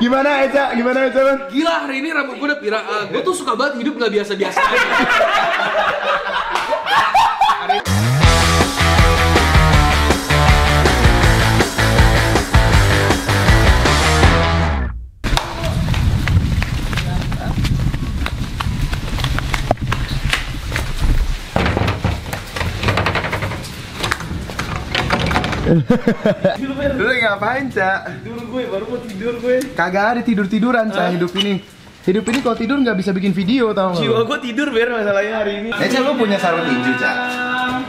Gimana Eca? Gimana Eca bang? Gila hari ini rambut gue udah pirang. gue tuh suka banget hidup nggak biasa-biasa. Lu lagi ngapain Ca? Tidur gue, baru mau tidur gue. Kagak ada tidur tiduran Ca hidup ini. Hidup ini kalau tidur nggak bisa bikin video tau nggak? Jiwa gue tidur biar masalahnya hari ini. Eca lu punya sarung tinju Ca.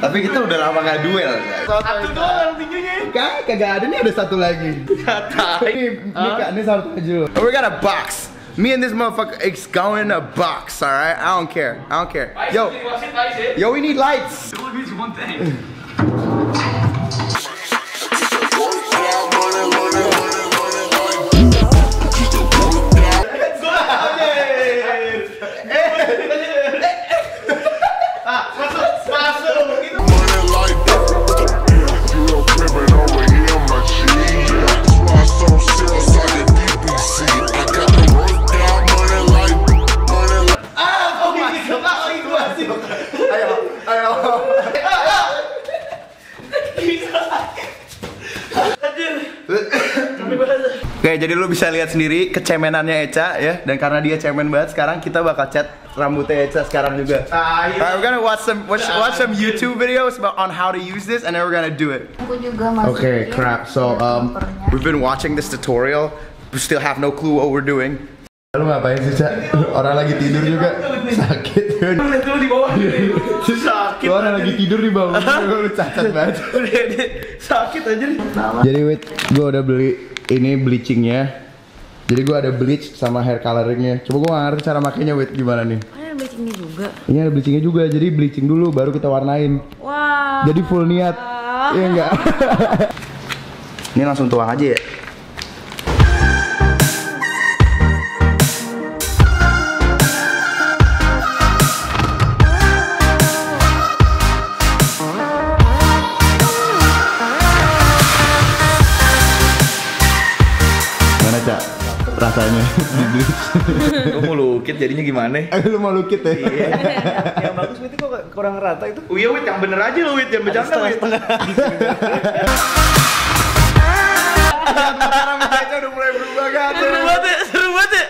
Tapi kita udah lama nggak duel Ca. Satu doang tingginya. Kan kagak ada nih ada satu lagi. Kata. Ini ini Kak, ini sarung tinju. We got a box. Me and this motherfucker is going in a box, alright? I don't care. I don't care. Yo, yo, we need lights. Money Oke, jadi lu bisa lihat sendiri kecemenannya Eca ya, dan karena dia cemen banget, sekarang kita bakal cat rambutnya Eca sekarang juga. Alright, we're gonna watch some watch, watch some YouTube videos about on how to use this, and then we're gonna do it. Aku juga masukin Okay, crap. So um, we've been watching this tutorial. We still have no clue what we're doing. Lu ngapain sih, Cak? Orang lagi tidur juga. Sakit di bawah. Sakit. Orang lagi tidur di bawah. Lu cacat banget. Sakit aja nih. Jadi wait, gue udah beli ini bleachingnya. Jadi gue ada bleach sama hair coloringnya. Coba gue ngerti cara makainya wait gimana nih. Ada bleachingnya juga. Ini ada bleachingnya juga. Jadi bleaching dulu baru kita warnain. Wah. Jadi full niat. Iya enggak? ini langsung tuang aja ya. Rasanya di bleach. Gue mau lukit jadinya gimana? Eh, lu mau lukit ya? yang bagus itu kok kurang rata itu. Oh iya Wit, yang bener aja lo Wit, jangan bercanda Wit. Sekarang Eca udah mulai berubah kan? Seru banget ya, seru banget ya.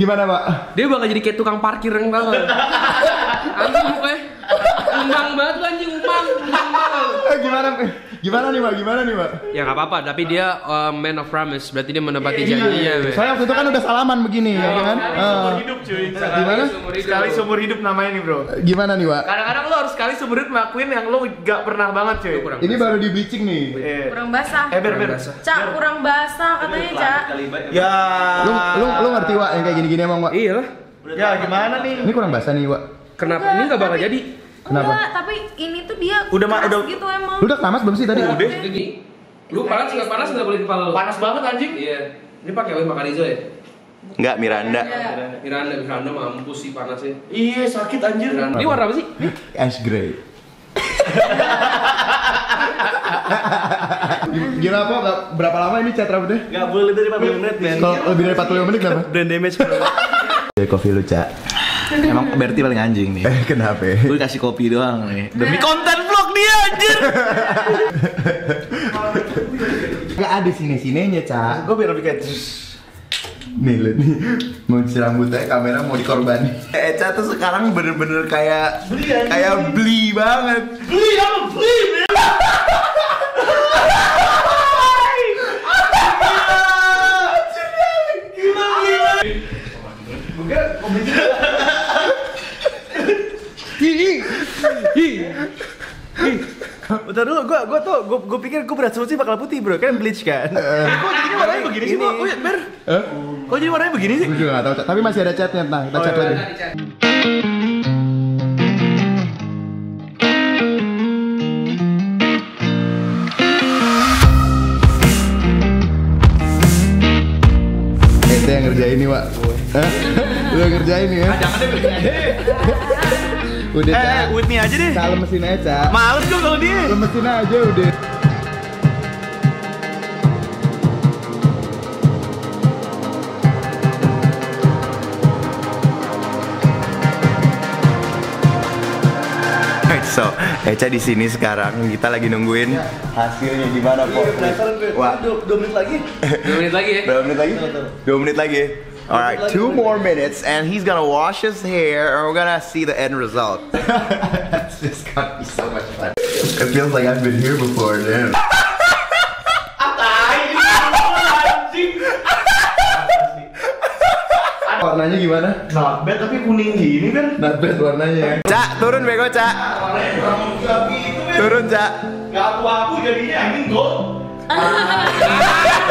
Gimana pak? Dia bakal jadi kayak tukang parkir yang banget. Anjing mukanya. Umang banget lu anjing umang. Umang banget. Eh, gimana? Gimana nih pak? Gimana nih pak? Ya nggak apa-apa, tapi dia uh, man of promise, berarti dia menepati janjinya. Be. Soalnya waktu itu kan udah salaman begini ya kan? Seumur Eh, hidup cuy. Gimana? Sekali seumur hidup namanya nih bro. Gimana nih pak? Kadang-kadang lo harus sekali seumur hidup ngelakuin yang lo gak pernah banget cuy. Kurang Ini baru di bleaching nih. Eh, Kurang basah. eh ber ber. Cak kurang basah katanya, Cak. Ya. Lu lu lu ngerti pak yang kayak gini-gini emang pak? Iya lah. Ya gimana nih? Ini kurang basah nih pak. Kenapa ini nggak bakal jadi? Kenapa? Enggak, tapi ini tuh dia Udah, Ma, keras udah- gitu emang. Lu udah keramas belum sih tadi? Udah. Gini. Lu panas nggak panas nggak boleh kepala lu. Panas banget anjing. Iya. Ini pakai oil Makarizo ya? Enggak Miranda. Iya. Miranda, Miranda mampus sih panasnya. Iya sakit anjir. Miranda. Ini warna apa sih? Ash grey. Gila apa? Berapa lama ini cat rambutnya? Gak boleh dari 40 menit men. Kalau lebih dari 45 menit kenapa? Brand damage bro. Dari kopi lu cak. Emang Berti paling anjing nih. Eh kenapa? Gue kasih kopi doang nih. Demi konten vlog dia anjir. Gak ada sini-sininya cak. Gue biar lebih kayak Nih liat nih Mau rambutnya kamera mau dikorbanin Eca tuh sekarang bener-bener kayak Beli. Kayak beli banget beli apa beli Bentar dulu, gua gua tuh gua, gua pikir gua berasumsi bakal putih bro, kan bleach kan. Kok jadinya warnanya begini sih, ya, Ber. Kok jadi warnanya begini sih? Gue juga gak Cak. Tapi masih ada catnya Nah kita Oh, cat iya, lagi. iya. Yang ngerjain nih Wak. Hah? Lu ngerjain nih ya Udah, eh, ya. eh, with me aja deh. Kalau mesin aja, Males gue kalau dia. Mesin aja udah. So, Eca di sini sekarang kita lagi nungguin ya. hasilnya gimana, iya, kok? Wah, dua menit lagi. dua menit lagi ya. Dua menit lagi? Iya, dua menit lagi. Ya? Alright, two more minutes and he's gonna wash his hair and we're gonna see the end result. It's just gonna be so much fun. It feels like I've been here before, damn. Warnanya gimana? Not bad tapi kuning gini kan. Not bad warnanya. Cak, turun bego, Cak. Turun, Cak. Gak aku-aku jadinya anjing gold. Gold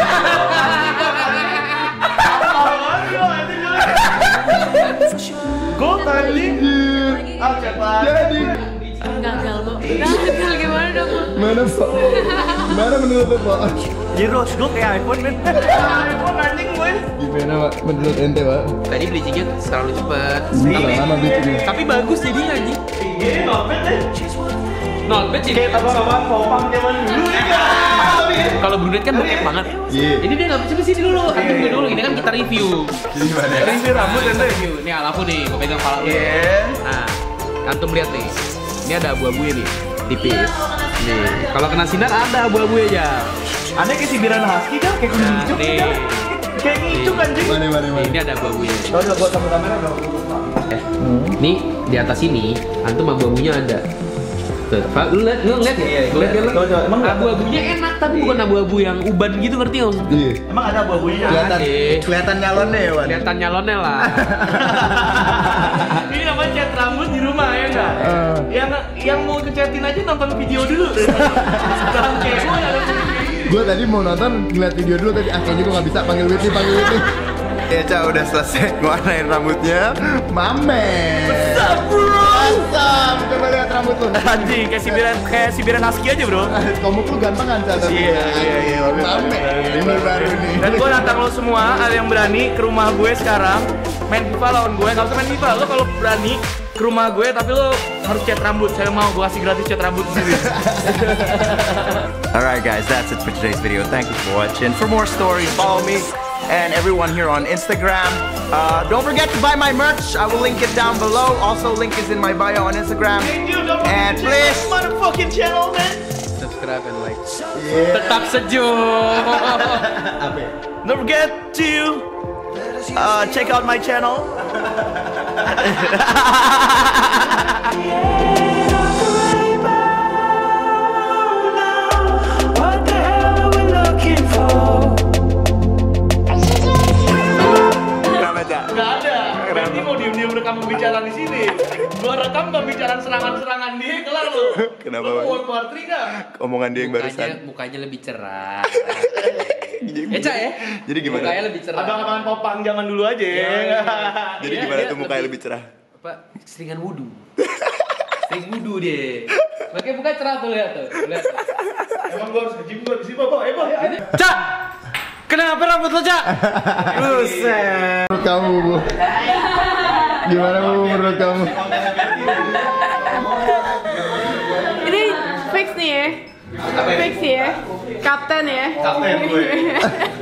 dong? mana Pak? Mana menurut Pak? Jadi rose gold kayak iPhone men. iPhone anjing gue. Gimana Pak? Menurut ente Pak? Tadi bleachingnya terlalu cepet. Lama bikinnya. Tapi bagus jadinya anjing. Iya, not bad deh. Not bad sih. Kayak abang-abang popang zaman dulu ya kan. Kalau brunette kan bokep banget. Iya. Ini dia nggak bisa sini dulu. Antum dulu. dulu. Ini kan kita review. Gimana? Ini rambut ente. Review. Ini alafu nih. Gue pegang kepala lu. Iya. Nah, antum lihat nih. Ini ada abu-abunya nih. Tipis. Nih. Kalau kena sinar ada abu-abunya ya. Aneh kayak cibiran husky kan kayak kuning Nah, hijau nih. kan. Kayak ngicuk anjing. Mana mana mana? Ini ada abu-abunya. Coba buat sama kamera dong. Eh, nih di atas ini antum abu-abunya ada. Tuh, lu lihat, lu lihat ya? Iya, Lu lihat ya, lu? coba, coba. Emang abu-abunya enak tapi bukan abu-abu yang uban gitu ngerti nggak maksud? Iya. Emang ada abu-abunya? Kelihatan Ada. kelihatan nyalonnya ya, Wan. Kelihatan nyalonnya lah. nonton video dulu. Sekarang kepo ya ada Gue tadi mau nonton ngeliat video dulu tapi akhirnya gue gak bisa panggil Whitney panggil Whitney. Ya Ca udah selesai ngewarnain rambutnya Mame What's bro? What's Coba lihat rambut lu Anjing kayak cibiran kayak cibiran husky aja bro. Komuk lu gampang kan Ca? Iya, iya, iya. Mame Ini baru nih Dan gue nantang lo semua ada yang berani ke rumah gue sekarang main FIFA lawan gue. Gak usah main FIFA. Lo kalau berani ke rumah gue tapi lo harus cat rambut. Saya mau gue kasih gratis cat rambut sendiri. Alright guys, that's it for today's video. Thank you for watching. For more stories, follow me and everyone here on Instagram. Uh, don't forget to buy my merch. I will link it down below. Also, link is in my bio on Instagram. And please, motherfucking channel man. Subscribe and like. Tetap sejuk. Don't forget to uh, check out my channel. rekam pembicaraan di sini. Gua rekam pembicaraan serangan-serangan dia kelar lo. Kenapa, Bang? mau part? Omongan dia yang Mukanya, barusan. mukanya lebih cerah. Jadi, Eca ya? Jadi gimana? Mukanya lebih cerah. Abang-abangan popang zaman dulu aja. Iya, Jadi Iya, gimana iya, tuh mukanya lebih- lebih cerah? Apa? Seringan wudhu. Sering wudhu dia. Makanya muka cerah tuh lihat tuh. Lihat. Emang gua harus nge-gym gua di sini, Bobo. Eh, ayo. Cak! Kenapa rambut lo, Cak? Buset. Kamu, Bu? Gimana Bu menurut kamu? Ini fix nih ya. Fix ya. Kapten ya. Kapten gue.